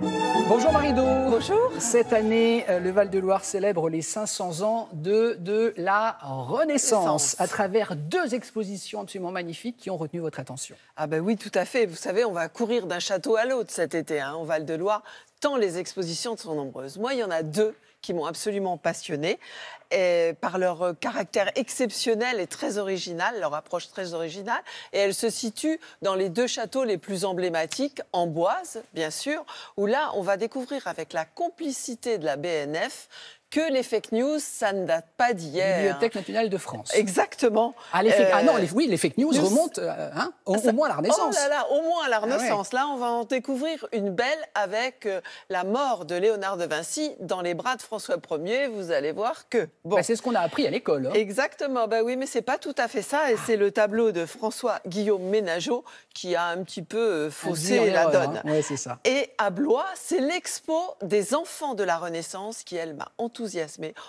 Bonjour Marido. Bonjour. Cette année, euh, le Val-de-Loire célèbre les 500 ans de, de la Renaissance à travers deux expositions absolument magnifiques qui ont retenu votre attention. Ah ben oui, tout à fait. Vous savez, on va courir d'un château à l'autre cet été, hein, au Val-de-Loire, tant les expositions sont nombreuses. Moi, il y en a deux qui m'ont absolument passionnée et par leur caractère exceptionnel et très original, leur approche très originale. Et elles se situent dans les deux châteaux les plus emblématiques, Amboise, bien sûr, où là, on va découvrir avec la complicité de la BNF que les fake news, ça ne date pas d'hier. Bibliothèque nationale de France. Exactement. Ah, les fake- ah non, Euh, les- oui, les fake news news- remontent euh, hein, au, ça- au moins à la Renaissance. Oh là là, au moins à la ouais. Renaissance. Là, on va en découvrir une belle avec euh, la mort de Léonard de Vinci dans les bras de François Ier. Vous allez voir que. Bon. Bah, c'est ce qu'on a appris à l'école. hein. Exactement, bah oui, mais c'est pas tout à fait ça, et c'est le tableau de François Guillaume Ménageot qui a un petit peu euh, faussé la erreur, donne. hein. Ouais, c'est ça. Et à Blois, c'est l'expo des enfants de la Renaissance qui, elle, m'a enthousiasmée.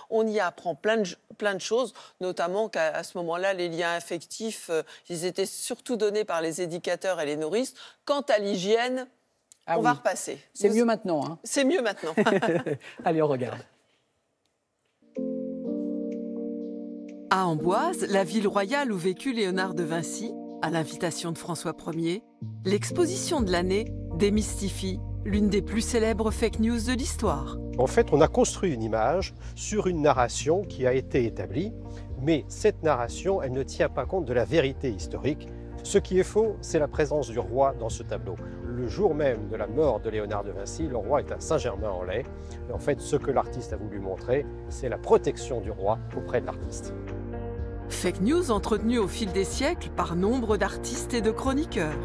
On y apprend plein de, plein de choses, notamment qu'à ce moment-là, les liens affectifs, euh, ils étaient surtout donnés par les éducateurs et les nourrices. Quant à l'hygiène, Ah on oui. va repasser. C'est Vous- mieux maintenant. hein. C'est mieux maintenant. Allez, on regarde. À Amboise, la ville royale où vécut Léonard de Vinci, à l'invitation de François Ier, l'exposition de l'année démystifie l'une des plus célèbres fake news de l'histoire. En fait, on a construit une image sur une narration qui a été établie, mais cette narration, elle ne tient pas compte de la vérité historique. Ce qui est faux, c'est la présence du roi dans ce tableau. Le jour même de la mort de Léonard de Vinci, le roi est à Saint-Germain-en-Laye. Et En fait, ce que l'artiste a voulu montrer, c'est la protection du roi auprès de l'artiste. Fake news entretenue au fil des siècles par nombre d'artistes et de chroniqueurs.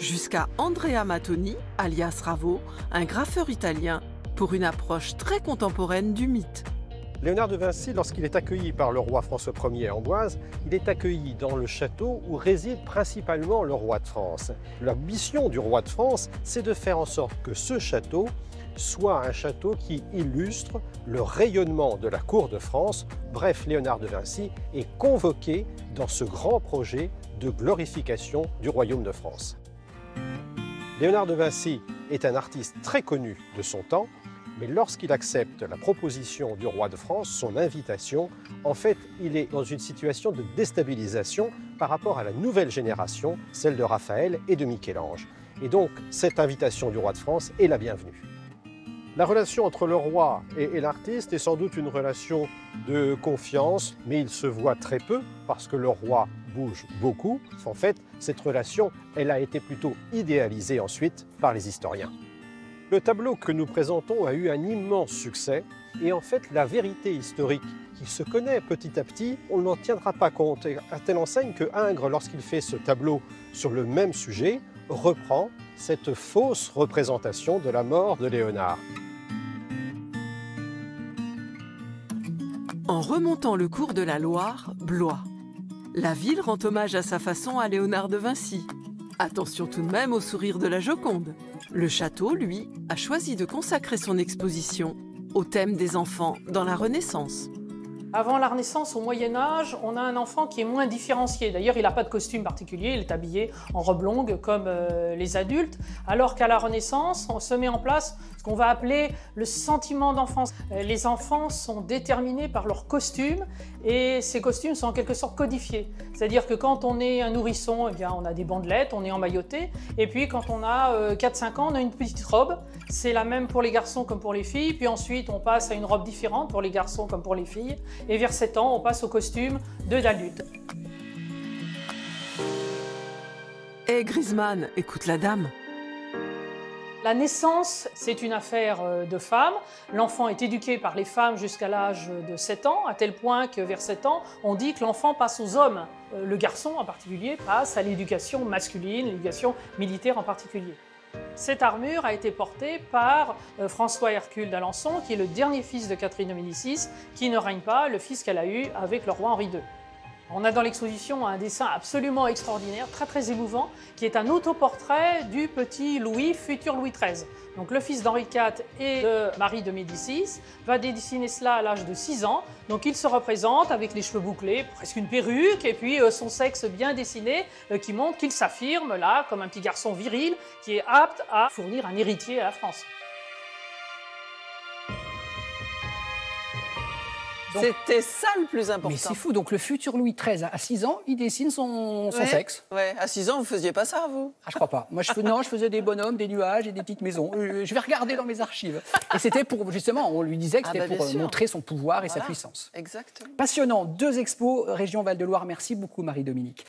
Jusqu'à Andrea Mattoni, alias Ravo, un graffeur italien, pour une approche très contemporaine du mythe. Léonard de Vinci, lorsqu'il est accueilli par le roi François Ier à Amboise, il est accueilli dans le château où réside principalement le roi de France. La mission du roi de France, c'est de faire en sorte que ce château soit un château qui illustre le rayonnement de la cour de France. Bref, Léonard de Vinci est convoqué dans ce grand projet de glorification du royaume de France. Léonard de Vinci est un artiste très connu de son temps, mais lorsqu'il accepte la proposition du roi de France, son invitation, en fait, il est dans une situation de déstabilisation par rapport à la nouvelle génération, celle de Raphaël et de Michel-Ange. Et donc, cette invitation du roi de France est la bienvenue. La relation entre le roi et, l'artiste est sans doute une relation de confiance, mais il se voit très peu parce que le roi bouge beaucoup. En fait, cette relation, elle a été plutôt idéalisée ensuite par les historiens. Le tableau que nous présentons a eu un immense succès et en fait la vérité historique qui se connaît petit à petit, on n'en tiendra pas compte. À telle enseigne que Ingres, lorsqu'il fait ce tableau sur le même sujet, reprend cette fausse représentation de la mort de Léonard. En remontant le cours de la Loire, Blois. La ville rend hommage à sa façon à Léonard de Vinci. Attention tout de même au sourire de la Joconde. Le château, lui, a choisi de consacrer son exposition au thème des enfants dans la Renaissance. Avant la Renaissance, au Moyen Âge, on a un enfant qui est moins différencié. D'ailleurs, il n'a pas de costume particulier, il est habillé en robe longue comme euh, les adultes. Alors qu'à la Renaissance, on se met en place ce qu'on va appeler le sentiment d'enfance. Euh, Les enfants sont déterminés par leur costume et ces costumes sont en quelque sorte codifiés. C'est-à-dire que quand on est un nourrisson, eh bien, on a des bandelettes, on est emmailloté. Et puis quand on a euh, 4-5 ans, on a une petite robe. C'est la même pour les garçons comme pour les filles. Puis ensuite, on passe à une robe différente pour les garçons comme pour les filles. Et vers 7 ans, on passe au costume de d'adulte. Eh Griezmann, écoute la dame. La naissance, c'est une affaire euh, de femmes. L'enfant est éduqué par les femmes jusqu'à l'âge de 7 ans, à tel point que vers 7 ans, on dit que l'enfant passe aux hommes. Euh, Le garçon en particulier passe à l'éducation masculine, l'éducation militaire en particulier. Cette armure a été portée par euh, François Hercule d'Alençon, qui est le dernier fils de Catherine de Médicis, qui ne règne pas, le fils qu'elle a eu avec le roi Henri II. On a dans l'exposition un dessin absolument extraordinaire, très très émouvant, qui est un autoportrait du petit Louis, futur Louis XIII. donc le fils d'Henri IV et de Marie de Médicis, va dessiner cela à l'âge de 6 ans. Donc il se représente avec les cheveux bouclés, presque une perruque, et puis euh, son sexe bien dessiné, euh, qui montre qu'il s'affirme là comme un petit garçon viril qui est apte à fournir un héritier à la France. C'était ça le plus important. Mais c'est fou, donc le futur Louis XIII, à 6 ans, il dessine son, son Ouais. sexe. Ouais, à 6 ans, vous faisiez pas ça, vous? Ah, je crois pas. Moi, je, fais- non, je faisais des bonhommes, des nuages et des petites maisons. Euh, Je vais regarder dans mes archives. Et c'était pour, justement, on lui disait que Ah c'était bah, pour euh, sûr. montrer son pouvoir et sa puissance. Exactement. Passionnant. Deux expos, région Val-de-Loire. Merci beaucoup, Marie-Dominique.